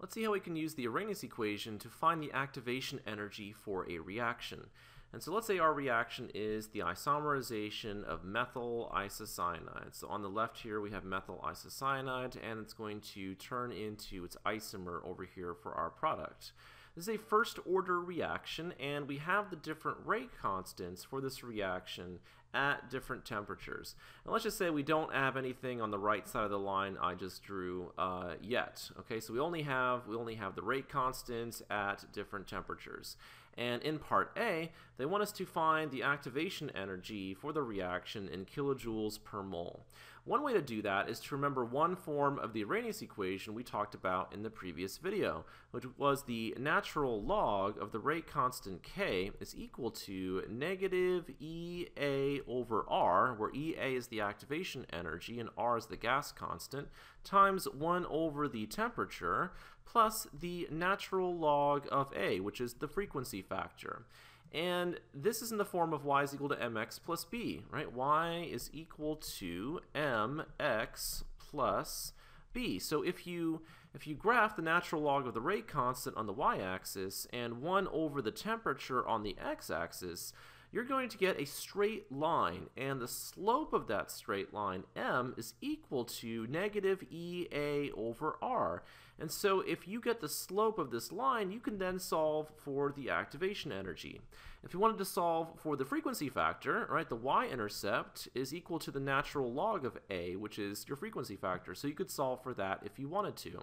Let's see how we can use the Arrhenius equation to find the activation energy for a reaction. And so let's say our reaction is the isomerization of methyl isocyanide. So on the left here we have methyl isocyanide and it's going to turn into its isomer over here for our product. This is a first order reaction and we have the different rate constants for this reaction at different temperatures. And let's just say we don't have anything on the right side of the line I just drew uh, yet. Okay, so we only have we only have the rate constants at different temperatures. And in part A, they want us to find the activation energy for the reaction in kilojoules per mole. One way to do that is to remember one form of the Arrhenius equation we talked about in the previous video, which was the natural log of the rate constant K is equal to negative EA over R, where EA is the activation energy and R is the gas constant, times 1 over the temperature, plus the natural log of A, which is the frequency factor. And this is in the form of y is equal to mx plus b, right? y is equal to mx plus b. So if you if you graph the natural log of the rate constant on the y-axis and 1 over the temperature on the x-axis, you're going to get a straight line, and the slope of that straight line, m, is equal to negative EA over r. And so if you get the slope of this line, you can then solve for the activation energy. If you wanted to solve for the frequency factor, right, the y-intercept is equal to the natural log of a, which is your frequency factor. So you could solve for that if you wanted to.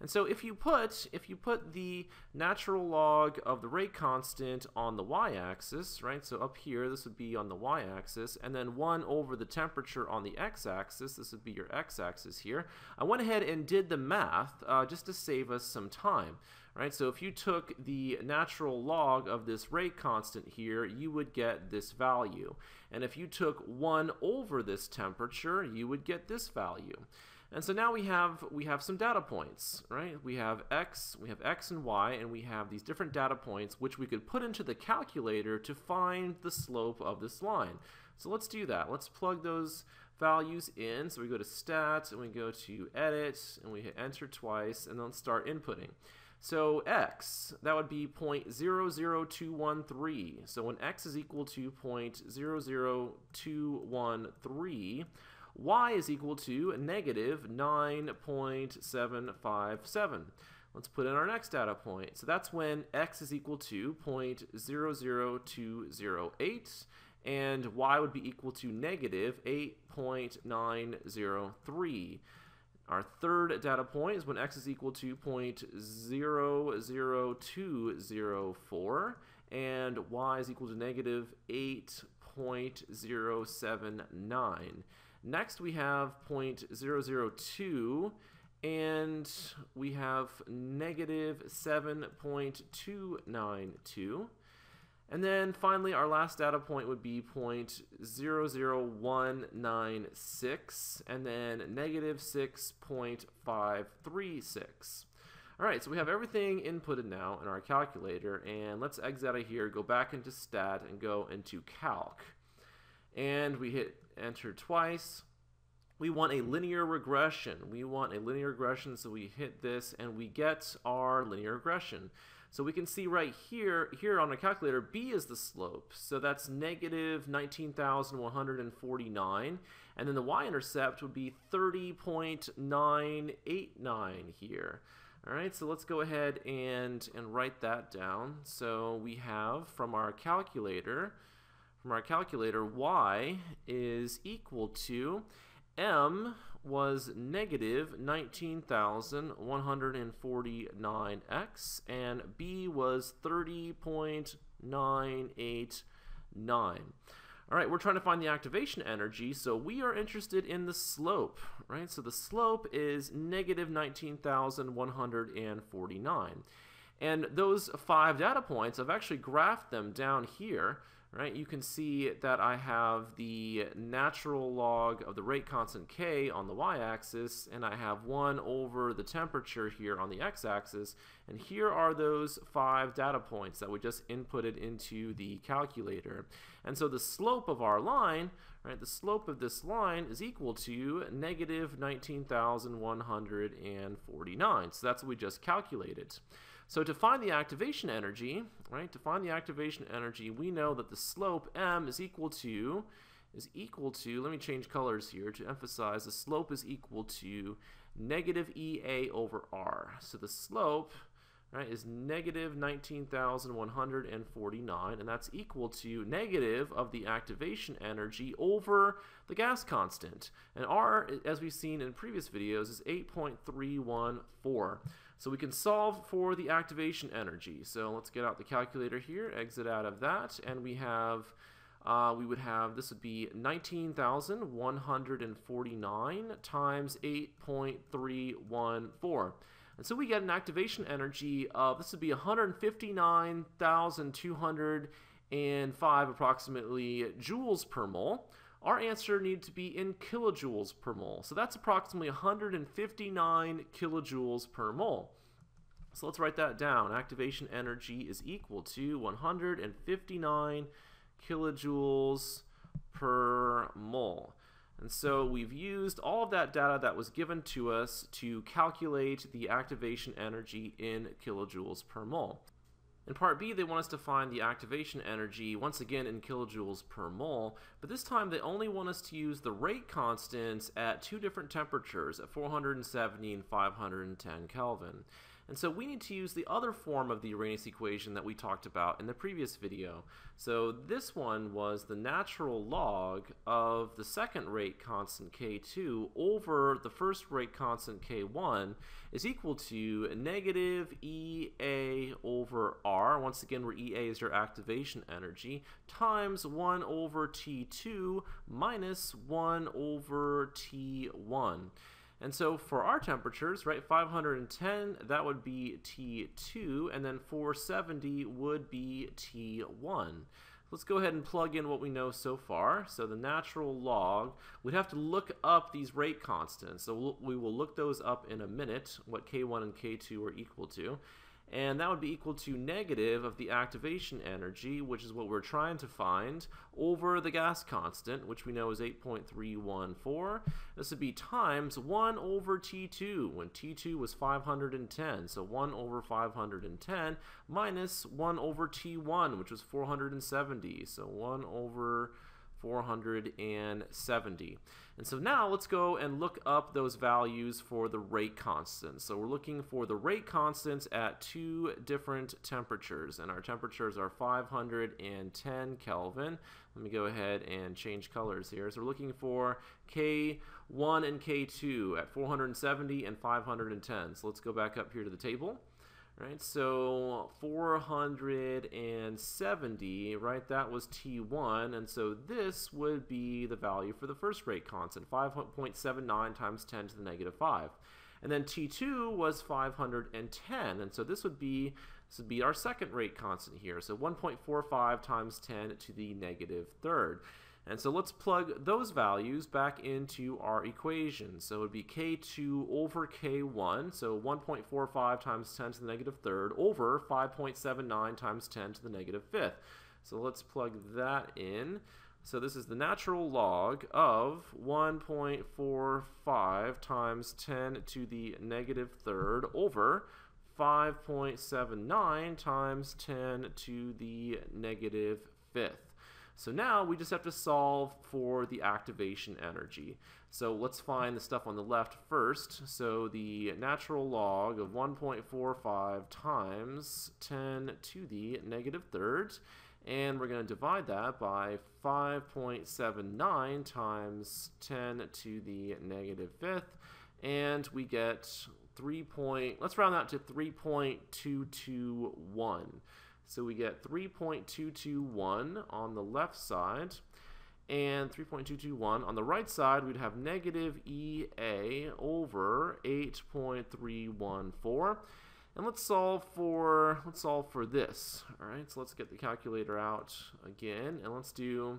And so if you put if you put the natural log of the rate constant on the y-axis, right? So up here, this would be on the y-axis, and then 1 over the temperature on the x-axis, this would be your x-axis here. I went ahead and did the math uh, just to save us some time, right? So if you took the natural log of this rate constant here, you would get this value. And if you took 1 over this temperature, you would get this value. And so now we have we have some data points, right? We have x, we have x and y, and we have these different data points which we could put into the calculator to find the slope of this line. So let's do that. Let's plug those values in. So we go to stats and we go to edit and we hit enter twice and then start inputting. So x, that would be 0.00213. So when x is equal to 0.00213, y is equal to negative 9.757. Let's put in our next data point. So that's when x is equal to 0.00208 and y would be equal to negative 8.903. Our third data point is when x is equal to 0.00204 and y is equal to negative 8.079. Next we have 0.002 and we have negative 7.292. And then finally, our last data point would be 0.00196, and then negative 6.536. All right, so we have everything inputted now in our calculator, and let's exit out of here, go back into stat, and go into calc. And we hit enter twice. We want a linear regression. We want a linear regression, so we hit this, and we get our linear regression. So we can see right here, here on a calculator, b is the slope. So that's negative 19,149. And then the y-intercept would be 30.989 here. All right, so let's go ahead and, and write that down. So we have from our calculator, from our calculator, y is equal to M was negative 19,149x and B was 30.989. All right, we're trying to find the activation energy, so we are interested in the slope, right? So the slope is negative 19,149. And those five data points, I've actually graphed them down here, right? You can see that I have the natural log of the rate constant k on the y-axis, and I have 1 over the temperature here on the x-axis, and here are those five data points that we just inputted into the calculator. And so the slope of our line, right, the slope of this line is equal to negative 19,149. So that's what we just calculated. So to find the activation energy, right, to find the activation energy, we know that the slope m is equal to is equal to, let me change colors here to emphasize the slope is equal to negative EA over R. So the slope right, is negative 19,149, and that's equal to negative of the activation energy over the gas constant. And R, as we've seen in previous videos, is 8.314. So we can solve for the activation energy. So let's get out the calculator here, exit out of that, and we have uh, we would have, this would be 19,149 times 8.314. And so we get an activation energy of, this would be 159,205 approximately joules per mole. Our answer needs to be in kilojoules per mole. So that's approximately 159 kilojoules per mole. So let's write that down. Activation energy is equal to 159 kilojoules per mole. And so we've used all of that data that was given to us to calculate the activation energy in kilojoules per mole. In part B, they want us to find the activation energy, once again in kilojoules per mole, but this time they only want us to use the rate constants at two different temperatures, at 470 and 510 Kelvin. And so we need to use the other form of the Arrhenius equation that we talked about in the previous video. So this one was the natural log of the second rate constant k2 over the first rate constant k1 is equal to negative EA over R, once again where EA is your activation energy, times 1 over T2 minus 1 over T1. And so for our temperatures, right, 510, that would be T2, and then 470 would be T1. Let's go ahead and plug in what we know so far. So the natural log, we'd have to look up these rate constants. So we'll, we will look those up in a minute, what K1 and K2 are equal to and that would be equal to negative of the activation energy, which is what we're trying to find, over the gas constant, which we know is 8.314. This would be times 1 over T2, when T2 was 510, so 1 over 510, minus 1 over T1, which was 470, so 1 over 470. And so now let's go and look up those values for the rate constants. So we're looking for the rate constants at two different temperatures, and our temperatures are 510 Kelvin. Let me go ahead and change colors here. So we're looking for K1 and K2 at 470 and 510. So let's go back up here to the table right? So 470, right? That was T1, and so this would be the value for the first rate constant, 5.79 times 10 to the negative 5. And then T2 was 510, and so this would be this would be our second rate constant here, so 1.45 times 10 to the negative third. And so let's plug those values back into our equation. So it would be k2 over k1, so 1.45 times 10 to the negative third over 5.79 times 10 to the negative fifth. So let's plug that in. So this is the natural log of 1.45 times 10 to the negative third over 5.79 times 10 to the negative fifth. So now we just have to solve for the activation energy. So let's find the stuff on the left first. So the natural log of 1.45 times 10 to the negative third. And we're going to divide that by 5.79 times 10 to the negative fifth. And we get 3 point, let's round that to 3.221. So we get 3.221 on the left side and 3.221 on the right side we'd have negative EA over 8.314 and let's solve for let's solve for this. All right so let's get the calculator out again and let's do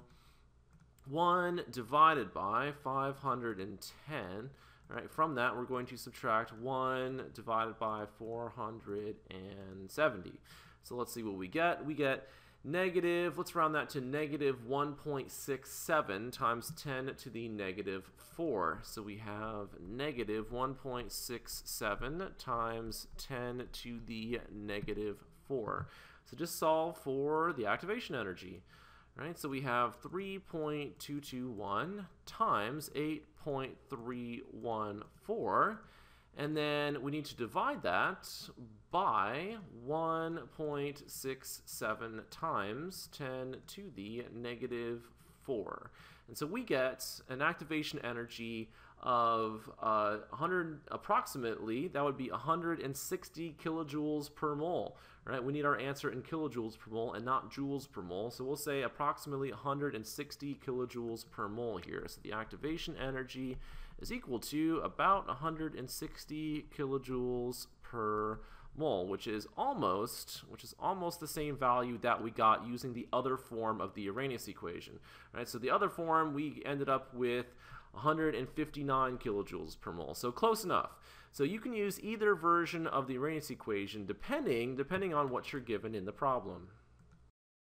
1 divided by 510 all right from that we're going to subtract 1 divided by 470 so let's see what we get. We get negative, let's round that to negative 1.67 times 10 to the negative 4. So we have negative 1.67 times 10 to the negative 4. So just solve for the activation energy. Right, so we have 3.221 times 8.314 and then we need to divide that by 1.67 times 10 to the negative 4. And so we get an activation energy of uh, 100 approximately that would be 160 kilojoules per mole right? We need our answer in kilojoules per mole and not joules per mole. So we'll say approximately 160 kilojoules per mole here. So the activation energy is equal to about 160 kilojoules per mole, which is almost which is almost the same value that we got using the other form of the Arrhenius equation. Right? So the other form we ended up with 159 kilojoules per mole. So close enough. So you can use either version of the Arrhenius equation depending depending on what you're given in the problem.